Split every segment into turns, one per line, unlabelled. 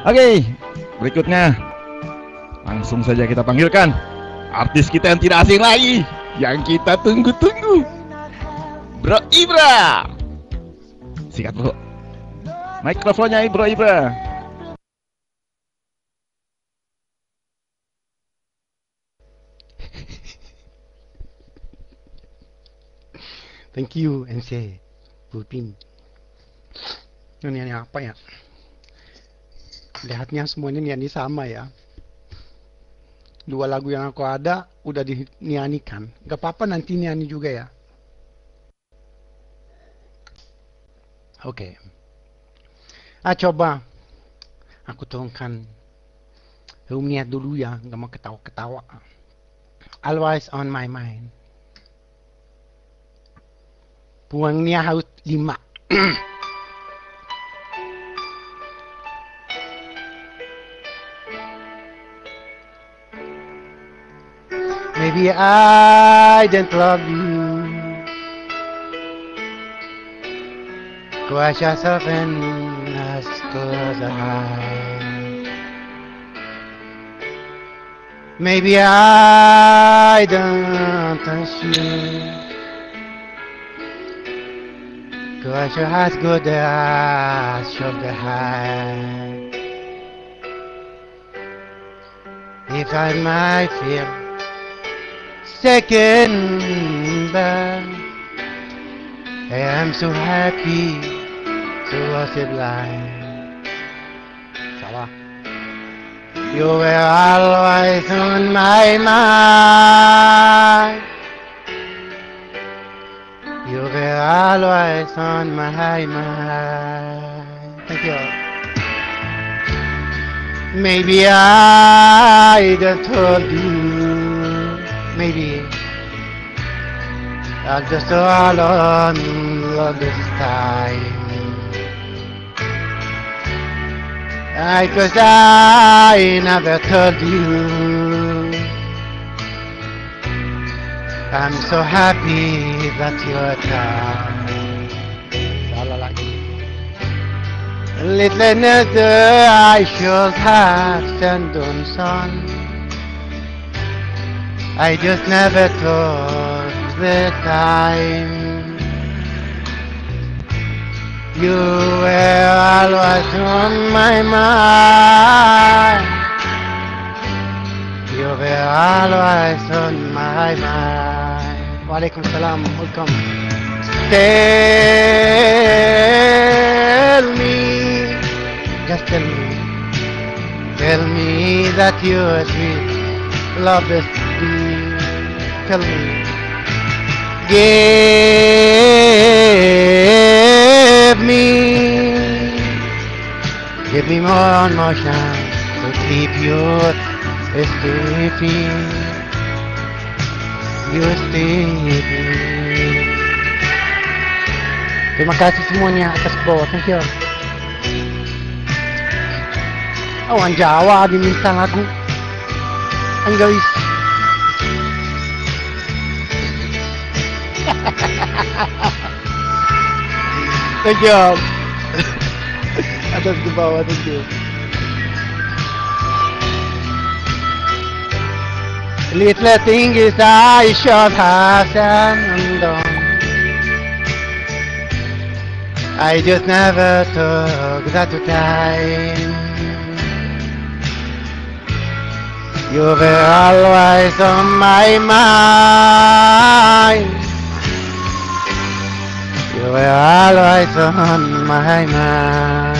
Oke, berikutnya langsung saja kita panggilkan artis kita yang tidak asing lagi, yang kita tunggu-tunggu, Bro Ibra. Sikat bro, mikrofonnya Bro Ibra.
Thank you, NC. Pupin. Ini, ini apa ya? Lihatnya semuanya nyanyi sama ya. Dua lagu yang aku ada udah dinyanyikan. Gak apa-apa nanti nyanyi juga ya. Oke. Ah coba. Aku turunkan Rumniat dulu ya. Gak mau ketawa-ketawa. Always on my mind. Puangnya harus lima. Maybe I didn't love you. Crush yourself in as close I. Maybe I don't touch you. Cause your heart's good as shoulder high. If I might feel second bad, I am so happy to was it blind. You were always on my mind. You were always on my mind. Thank you. Maybe I just told you. Maybe I'm just all alone this time. I cause I never told you. I'm so happy that you're lagi. Little another I should have sent on son. I just never took the time. You were always on my mind. You were always on my mind. Walaikum salam. Welcome. Tell me, just tell me, tell me that you sweet, love is deep. Tell me, give me, give me and more chance to keep you sleeping. You sleeping. Terima kasih semuanya atas bawah. Thank you. Orang Jawa diminta lagu. Inggris. Thank you. atas ke bawah. Thank you. Little thing is I should have undone. I just never took that time. You were always on my mind. You were always on my mind.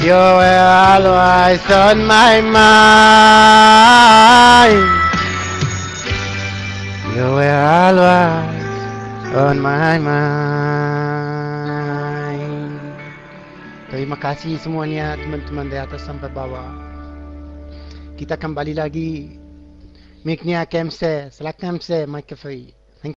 You were always on my mind. You were always on my mind. Terima kasih semuanya teman-teman di atas sampai bawah. Kita kembali lagi. Mic-nya Kemse, silakan Kemse, mic free.